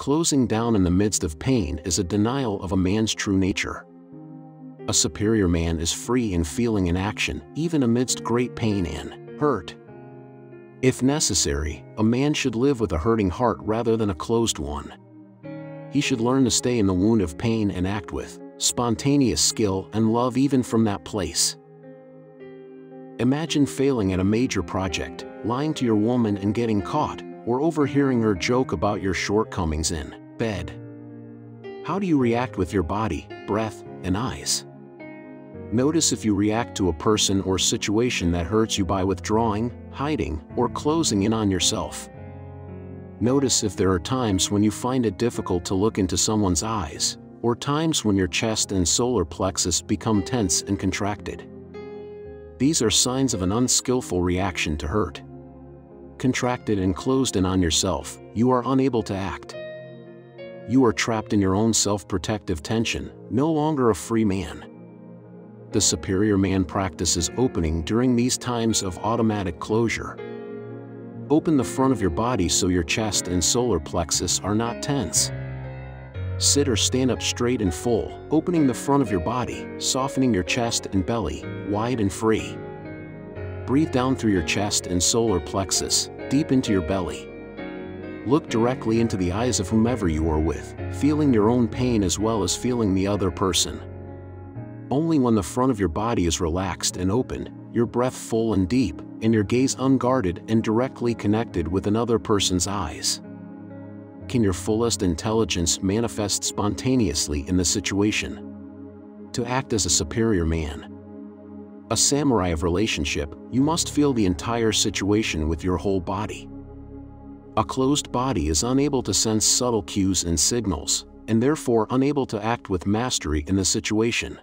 closing down in the midst of pain is a denial of a man's true nature. A superior man is free in feeling and action, even amidst great pain and hurt. If necessary, a man should live with a hurting heart rather than a closed one. He should learn to stay in the wound of pain and act with spontaneous skill and love even from that place. Imagine failing at a major project, lying to your woman and getting caught, or overhearing her joke about your shortcomings in bed. How do you react with your body, breath, and eyes? Notice if you react to a person or situation that hurts you by withdrawing, hiding, or closing in on yourself. Notice if there are times when you find it difficult to look into someone's eyes, or times when your chest and solar plexus become tense and contracted. These are signs of an unskillful reaction to hurt. Contracted and closed in on yourself, you are unable to act. You are trapped in your own self-protective tension, no longer a free man. The superior man practices opening during these times of automatic closure. Open the front of your body so your chest and solar plexus are not tense. Sit or stand up straight and full, opening the front of your body, softening your chest and belly, wide and free. Breathe down through your chest and solar plexus, deep into your belly. Look directly into the eyes of whomever you are with, feeling your own pain as well as feeling the other person. Only when the front of your body is relaxed and open, your breath full and deep, and your gaze unguarded and directly connected with another person's eyes can your fullest intelligence manifest spontaneously in the situation. To act as a superior man. A samurai of relationship, you must feel the entire situation with your whole body. A closed body is unable to sense subtle cues and signals, and therefore unable to act with mastery in the situation.